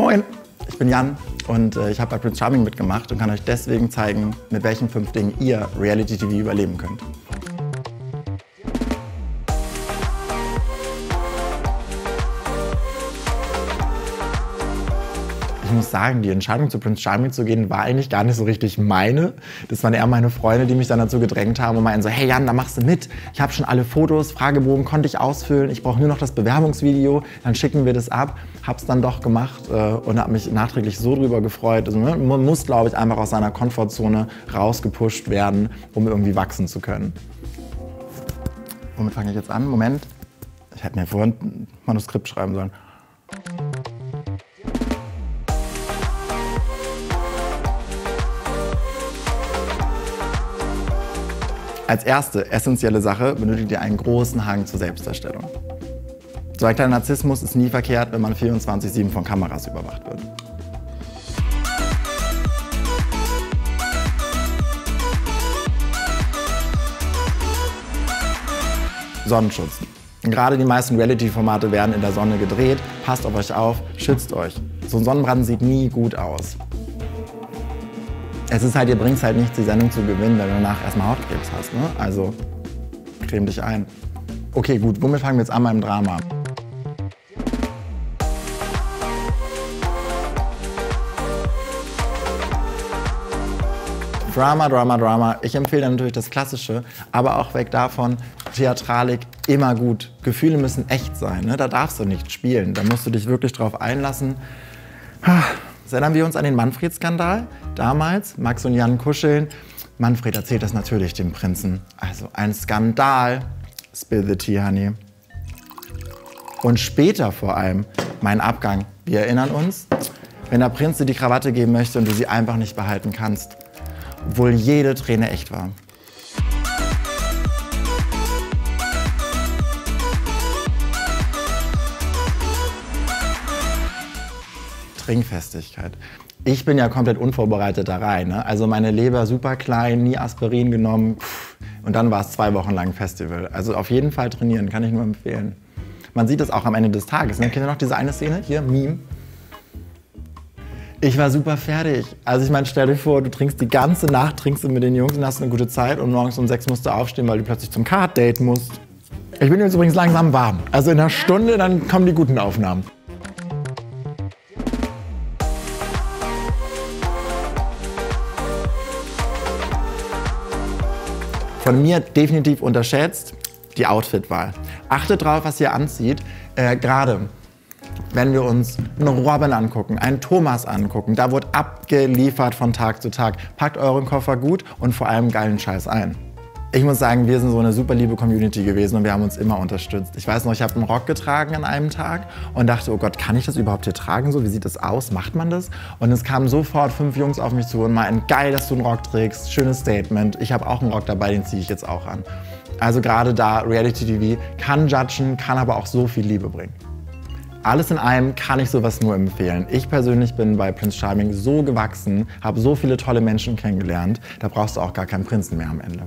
Moin, ich bin Jan und äh, ich habe bei Prince Charming mitgemacht und kann euch deswegen zeigen, mit welchen fünf Dingen ihr Reality TV überleben könnt. Ich muss sagen, die Entscheidung zu Prince Charming zu gehen, war eigentlich gar nicht so richtig meine. Das waren eher meine Freunde, die mich dann dazu gedrängt haben und meinen so, hey Jan, da machst du mit. Ich habe schon alle Fotos, Fragebogen konnte ich ausfüllen. Ich brauche nur noch das Bewerbungsvideo, dann schicken wir das ab. Hab's dann doch gemacht äh, und habe mich nachträglich so drüber gefreut. Also, ne, man muss, glaube ich, einfach aus seiner Komfortzone rausgepusht werden, um irgendwie wachsen zu können. Womit fange ich jetzt an? Moment. Ich hätte mir vorhin ein Manuskript schreiben sollen. Als erste essentielle Sache benötigt ihr einen großen Hang zur Selbstdarstellung. So ein kleiner Narzissmus ist nie verkehrt, wenn man 24-7 von Kameras überwacht wird. Sonnenschutz. Gerade die meisten Reality-Formate werden in der Sonne gedreht. Passt auf euch auf, schützt euch. So ein Sonnenbrand sieht nie gut aus. Es ist halt, ihr bringst halt nichts, die Sendung zu gewinnen, wenn du danach erstmal Hautkrebs hast. Ne? Also creme dich ein. Okay, gut, womit fangen wir jetzt an beim Drama? Drama, Drama, Drama. Ich empfehle natürlich das Klassische, aber auch weg davon, Theatralik immer gut. Gefühle müssen echt sein. Ne? Da darfst du nicht spielen. Da musst du dich wirklich drauf einlassen. Erinnern wir uns an den Manfred-Skandal? Damals, Max und Jan kuscheln. Manfred erzählt das natürlich dem Prinzen. Also ein Skandal. Spill the tea, honey. Und später vor allem mein Abgang. Wir erinnern uns, wenn der Prinz dir die Krawatte geben möchte und du sie einfach nicht behalten kannst. Obwohl jede Träne echt war. Trinkfestigkeit. Ich bin ja komplett unvorbereitet da rein. Ne? Also meine Leber super klein, nie Aspirin genommen. Und dann war es zwei Wochen lang Festival. Also auf jeden Fall trainieren, kann ich nur empfehlen. Man sieht das auch am Ende des Tages. Ne? Kennt ihr noch diese eine Szene? Hier, Meme. Ich war super fertig. Also ich meine, stell dir vor, du trinkst die ganze Nacht, trinkst du mit den Jungs und hast eine gute Zeit und morgens um sechs musst du aufstehen, weil du plötzlich zum Card-Date musst. Ich bin jetzt übrigens langsam warm. Also in einer Stunde, dann kommen die guten Aufnahmen. Von mir definitiv unterschätzt die Outfitwahl. Achtet drauf, was ihr anzieht. Äh, Gerade wenn wir uns einen Robin angucken, einen Thomas angucken, da wird abgeliefert von Tag zu Tag. Packt euren Koffer gut und vor allem geilen Scheiß ein. Ich muss sagen, wir sind so eine super liebe Community gewesen und wir haben uns immer unterstützt. Ich weiß noch, ich habe einen Rock getragen an einem Tag und dachte, oh Gott, kann ich das überhaupt hier tragen? So, wie sieht das aus? Macht man das? Und es kamen sofort fünf Jungs auf mich zu und meinten, geil, dass du einen Rock trägst, schönes Statement. Ich habe auch einen Rock dabei, den ziehe ich jetzt auch an. Also gerade da, Reality TV kann judgen, kann aber auch so viel Liebe bringen. Alles in allem kann ich sowas nur empfehlen. Ich persönlich bin bei Prince Charming so gewachsen, habe so viele tolle Menschen kennengelernt, da brauchst du auch gar keinen Prinzen mehr am Ende.